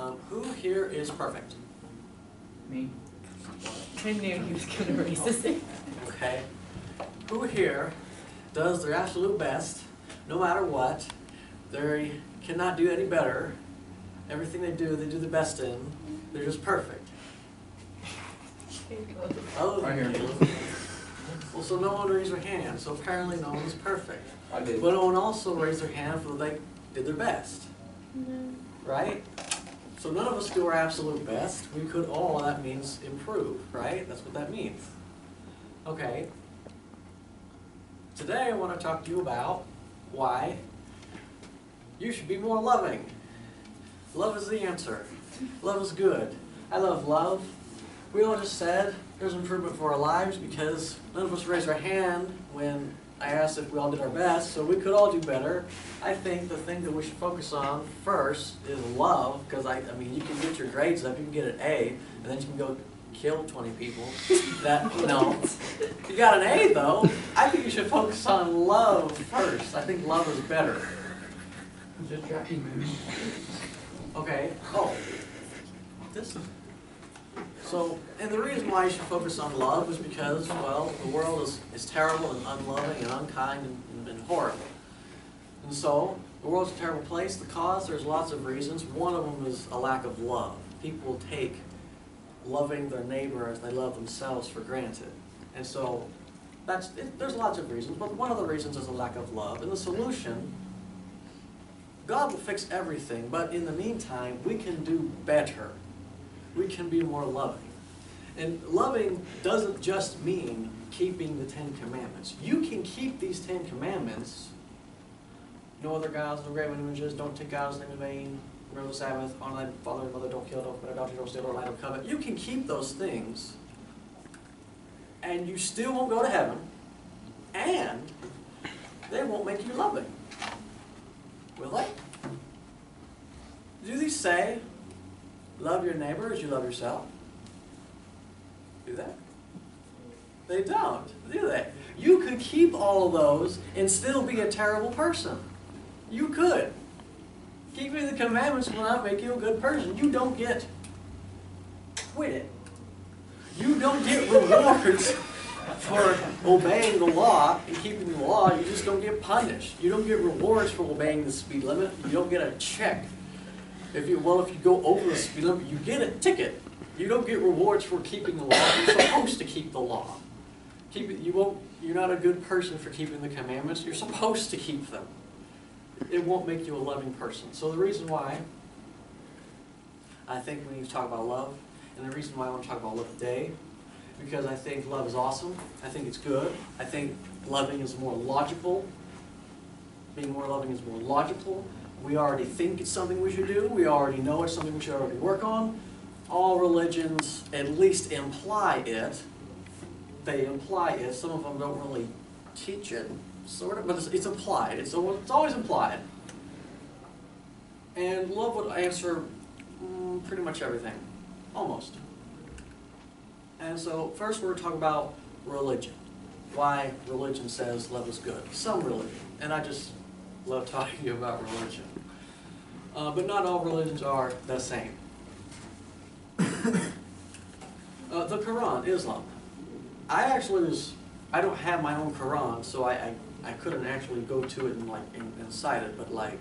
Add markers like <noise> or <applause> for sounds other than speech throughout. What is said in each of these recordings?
Um, who here is perfect? Me. I knew he was gonna raise his hand. Okay. Who here does their absolute best, no matter what? They cannot do any better. Everything they do, they do the best in. They're just perfect. Oh, Right than here. you. Well, so no one raised their hand, so apparently no one's perfect. I did. But no one also raised their hand for they did their best, No. right? So none of us do our absolute best. We could all, that means improve, right? That's what that means. Okay. Today I want to talk to you about why you should be more loving. Love is the answer. Love is good. I love love. We all just said there's improvement for our lives because none of us raised our hand when I asked if we all did our best, so we could all do better. I think the thing that we should focus on first is love, because I, I mean, you can get your grades up, you can get an A, and then you can go kill 20 people. <laughs> That, you know, you got an A though. I think you should focus on love first. I think love is better. Just tracking, man. Okay, oh, this, so, and the reason why you should focus on love is because, well, the world is, is terrible and unloving and unkind and, and horrible. And so, the world's a terrible place, the cause, there's lots of reasons, one of them is a lack of love. People take loving their neighbor as they love themselves for granted. And so, that's, it, there's lots of reasons, but one of the reasons is a lack of love. And the solution God will fix everything, but in the meantime, we can do better. We can be more loving. And loving doesn't just mean keeping the Ten Commandments. You can keep these Ten Commandments. No other gods, no graven images, don't take God's name in vain, remember the Sabbath, honor thy father and mother, don't kill, don't commit adultery, don't steal, don't lie, don't covet. You can keep those things, and you still won't go to heaven, and they won't make you loving. Will they? Do these say, love your neighbor as you love yourself? Do that. They don't, do they? You could keep all of those and still be a terrible person. You could. Keeping the commandments will not make you a good person. You don't get quit it. You don't get rewards <laughs> for obeying the law and keeping the law, you just don't get punished. You don't get rewards for obeying the speed limit. You don't get a check. If you well, if you go over the speed limit, you get a ticket. You don't get rewards for keeping the law. You're supposed to keep the law. Keep it. You won't. You're not a good person for keeping the commandments. You're supposed to keep them. It won't make you a loving person. So the reason why I think we need to talk about love, and the reason why I want to talk about love today because I think love is awesome. I think it's good. I think loving is more logical. Being more loving is more logical. We already think it's something we should do. We already know it's something we should already work on. All religions at least imply it. They imply it. Some of them don't really teach it, sort of, but it's, it's implied. It's, it's always implied. And love would answer mm, pretty much everything, almost. And so first we're going to talk about religion. Why religion says love is good. Some religion. And I just love talking to you about religion. Uh, but not all religions are the same. <coughs> uh, the Quran, Islam. I actually was, I don't have my own Quran, so I, I, I couldn't actually go to it and like and, and cite it, but like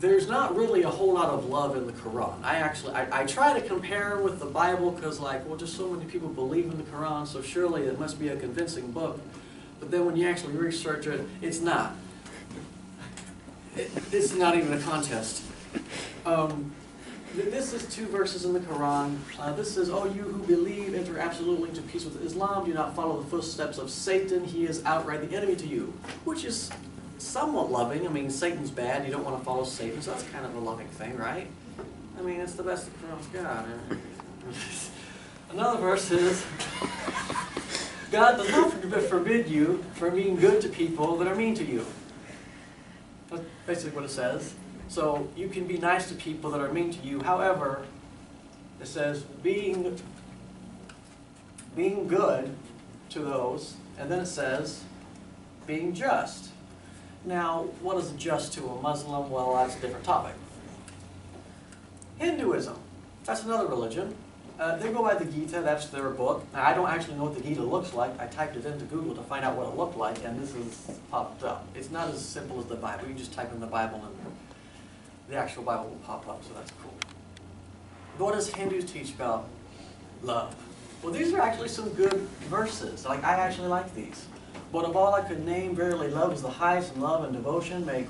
there's not really a whole lot of love in the Quran. I actually, I, I try to compare with the Bible because like, well, just so many people believe in the Quran, so surely it must be a convincing book. But then when you actually research it, it's not. It, is not even a contest. Um, th- this is two verses in the Quran. Uh, this says, Oh, you who believe, enter absolutely into peace with Islam. Do not follow the footsteps of Satan. He is outright the enemy to you. Which is somewhat loving. I mean, Satan's bad. You don't want to follow Satan, so that's kind of a loving thing, right? I mean, it's the best Quran's got. <laughs> Another verse is, God does not forb- forbid you from being good to people that are mean to you. That's basically what it says. So you can be nice to people that are mean to you. However, it says being being good to those, and then it says being just. Now, what is just to a Muslim? Well, that's a different topic. Hinduism, that's another religion. Uh, they go by the Gita, that's their book. Now, I don't actually know what the Gita looks like. I typed it into Google to find out what it looked like, and this is popped up. It's not as simple as the Bible. You just type in the Bible and the actual Bible will pop up, so that's cool. But what does Hindus teach about love? Well, these are actually some good verses. Like, I actually like these. But of all I could name, verily love is the highest, and love and devotion make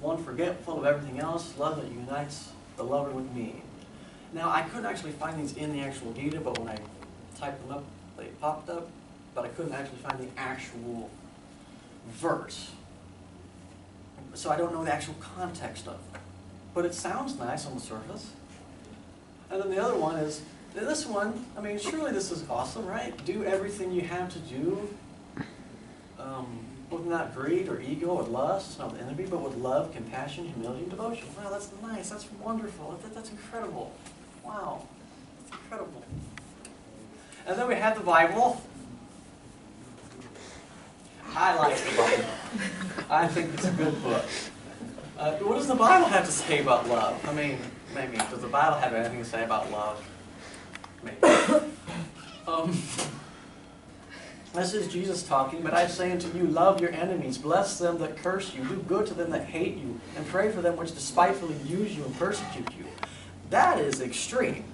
one forgetful of everything else, love that unites the lover with me. Now, I couldn't actually find these in the actual Gita, but when I typed them up, they popped up, but I couldn't actually find the actual verse. So I don't know the actual context of it. But it sounds nice on the surface. And then the other one is, this one, I mean, surely this is awesome, right? Do everything you have to do um, with not greed or ego or lust, not with envy, but with love, compassion, humility, and devotion. Wow, that's nice. That's wonderful. That, that's incredible. Wow, that's incredible. And then we have the Bible. I like the Bible. I think it's a good book. Uh, what does the Bible have to say about love? I mean, maybe. Does the Bible have anything to say about love? Maybe. Um, this is Jesus talking, but I say unto you, love your enemies, bless them that curse you, do good to them that hate you, and pray for them which despitefully use you and persecute you. That is extreme.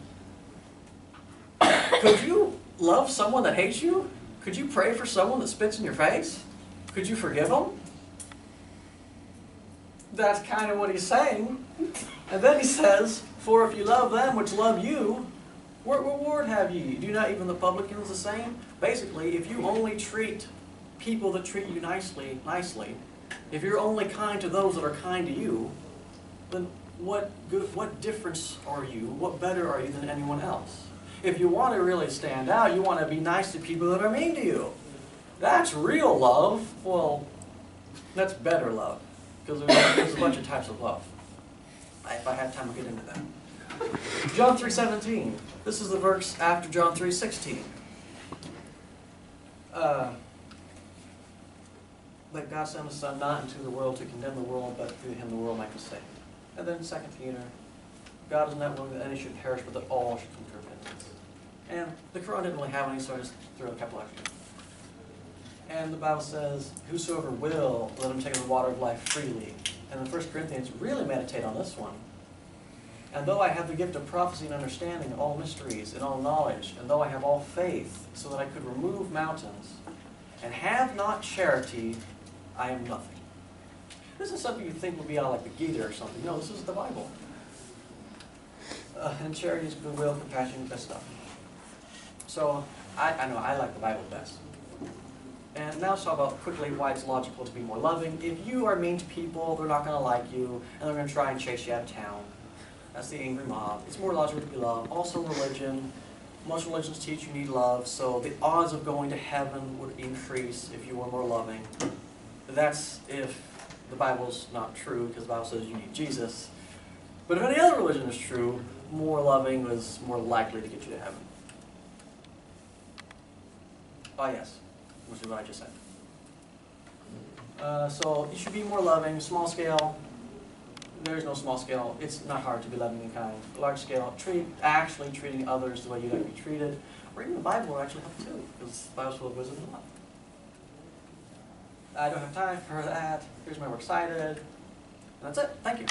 Could you love someone that hates you? Could you pray for someone that spits in your face? Could you forgive them? That's kind of what he's saying. And then he says, For if you love them which love you, what reward have ye? Do not even the publicans the same? Basically, if you only treat people that treat you nicely, nicely, if you're only kind to those that are kind to you, then what good, what difference are you? What better are you than anyone else? If you want to really stand out, you want to be nice to people that are mean to you. That's real love. Well, that's better love. Because there's, there's a bunch of types of love. I- If I had time, I'll get into that. John 3.17. This is the verse after John 3.16. Uh, but God sent His Son not into the world to condemn the world, but through Him the world might be saved. And then 2 Peter. God is not willing that any should perish, but that all should come to repentance. And the Quran didn't really have any, so I just threw a couple extra. And the Bible says, Whosoever will, let him take the water of life freely. And the First Corinthians, really meditate on this one. And though I have the gift of prophecy and understanding, all mysteries and all knowledge, and though I have all faith, so that I could remove mountains, and have not charity, I am nothing. This is something you think would be out like the Gita or something. No, this is the Bible. Uh, and charity is goodwill, compassion, that stuff. So, I, I know, I like the Bible best. And now let's talk about quickly why it's logical to be more loving. If you are mean to people, they're not going to like you, and they're going to try and chase you out of town. That's the angry mob. It's more logical to be loved. Also religion. Most religions teach you need love, so the odds of going to heaven would increase if you were more loving. That's if the Bible's not true, because the Bible says you need Jesus. But if any other religion is true, more loving is more likely to get you to heaven. Ah, yes, which is what I just said. Uh, so you should be more loving, small scale. There is no small scale. It's not hard to be loving and kind. Large scale, treat actually treating others the way you'd like to be treated, or even the Bible actually help too, because the Bible's full of wisdom and love. I don't have time for that. Here's my works cited. That's it. Thank you.